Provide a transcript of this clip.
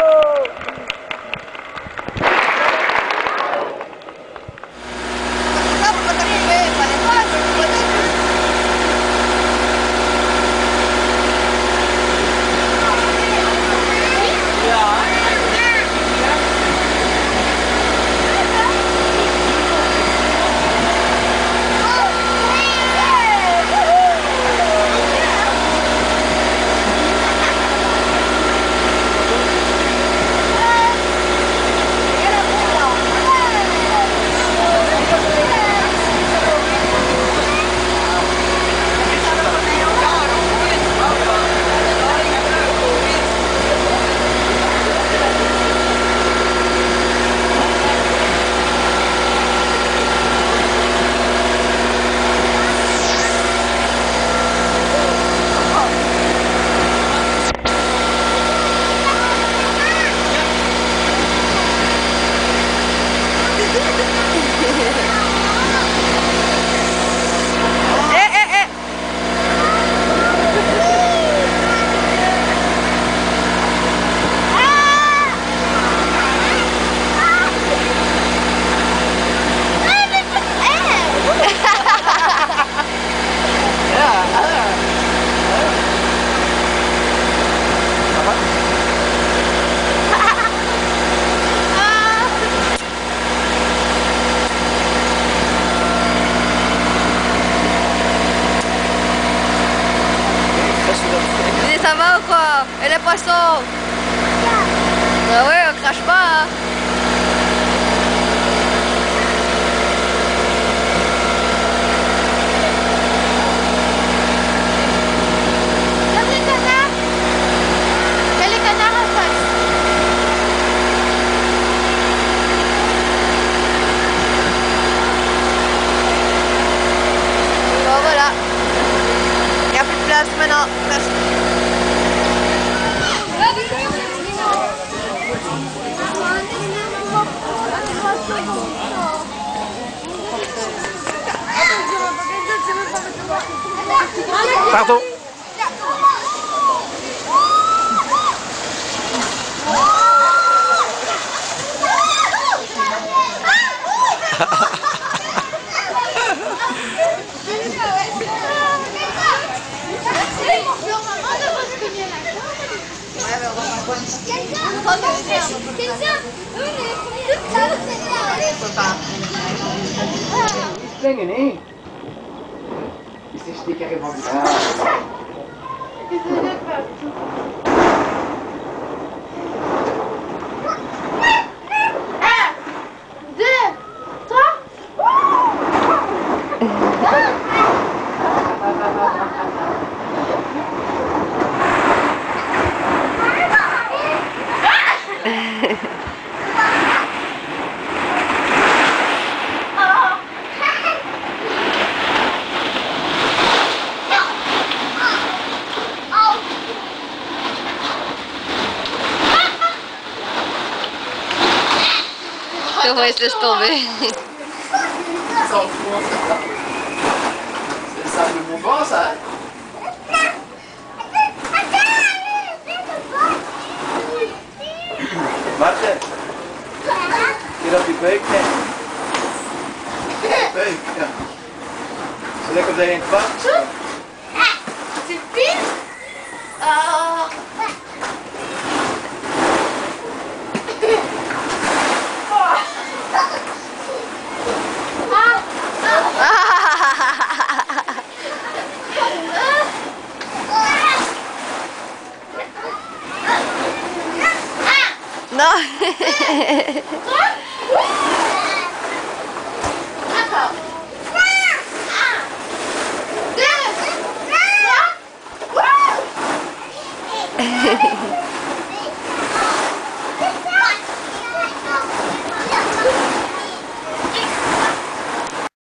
Gol! ばしそう Pardon. Länge ner. Il s'est jeté carrément dessus. Ah. Eu vou vocês também. Só Você sabe o bumbum, sabe? Mate. Get up your big hand. Big hand. Você lembra da gente? Tchum. Ah, tchum. Ah. Hehehehe